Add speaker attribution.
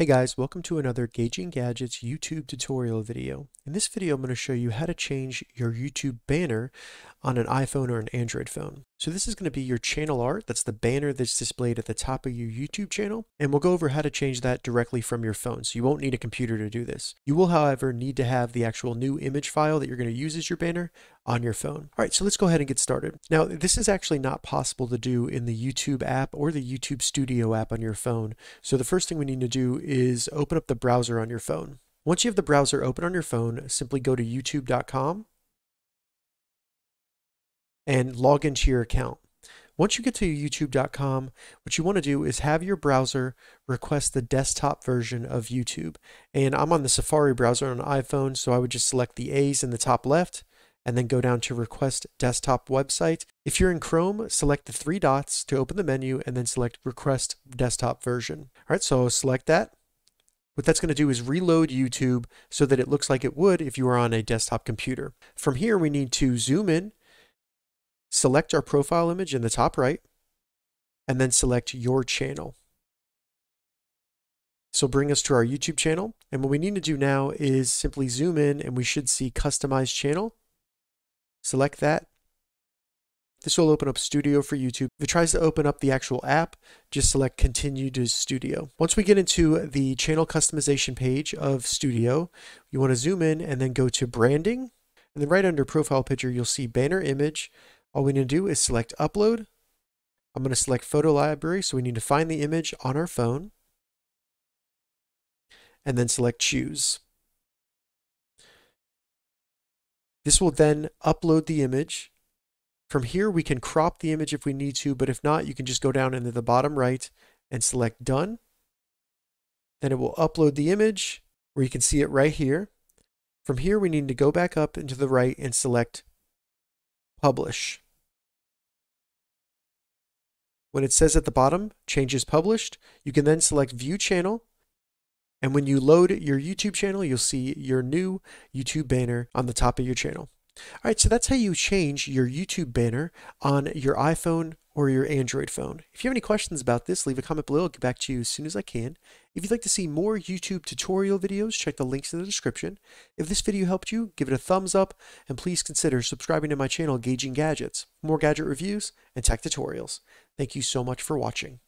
Speaker 1: Hey guys, welcome to another Gauging Gadgets YouTube tutorial video. In this video, I'm going to show you how to change your YouTube banner on an iPhone or an Android phone. So this is going to be your channel art. That's the banner that's displayed at the top of your YouTube channel. And we'll go over how to change that directly from your phone. So you won't need a computer to do this. You will, however, need to have the actual new image file that you're going to use as your banner on your phone. All right, so let's go ahead and get started. Now, this is actually not possible to do in the YouTube app or the YouTube Studio app on your phone. So the first thing we need to do is open up the browser on your phone. Once you have the browser open on your phone, simply go to youtube.com and log into your account. Once you get to youtube.com, what you want to do is have your browser request the desktop version of YouTube. And I'm on the Safari browser on iPhone, so I would just select the A's in the top left and then go down to request desktop website. If you're in Chrome, select the three dots to open the menu and then select request desktop version. All right, so select that. What that's going to do is reload YouTube so that it looks like it would if you were on a desktop computer. From here, we need to zoom in select our profile image in the top right, and then select your channel. So bring us to our YouTube channel. And what we need to do now is simply zoom in and we should see customize channel. Select that. This will open up Studio for YouTube. If it tries to open up the actual app, just select Continue to Studio. Once we get into the channel customization page of Studio, you want to zoom in and then go to Branding. And then right under Profile Picture, you'll see Banner Image. All we need to do is select upload. I'm going to select photo library, so we need to find the image on our phone and then select choose. This will then upload the image. From here, we can crop the image if we need to, but if not, you can just go down into the bottom right and select done. Then it will upload the image where you can see it right here. From here, we need to go back up into the right and select publish. When it says at the bottom, changes published, you can then select view channel. And when you load your YouTube channel, you'll see your new YouTube banner on the top of your channel. All right, so that's how you change your YouTube banner on your iPhone or your Android phone. If you have any questions about this, leave a comment below. I'll get back to you as soon as I can. If you'd like to see more YouTube tutorial videos, check the links in the description. If this video helped you, give it a thumbs up, and please consider subscribing to my channel, Gauging Gadgets, more gadget reviews and tech tutorials. Thank you so much for watching.